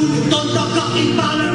what to do,